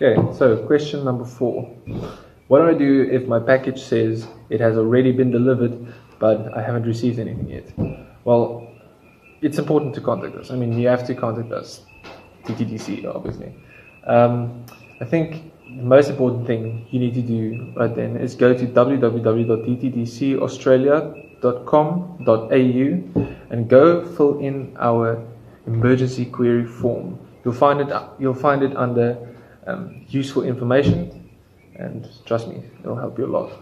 Okay, so question number four. What do I do if my package says it has already been delivered, but I haven't received anything yet? Well, it's important to contact us. I mean, you have to contact us, DTDC, obviously. Um, I think the most important thing you need to do right then is go to www.dtdcaustralia.com.au and go fill in our emergency query form. You'll find it. You'll find it under um, useful information, and trust me, it'll help you a lot.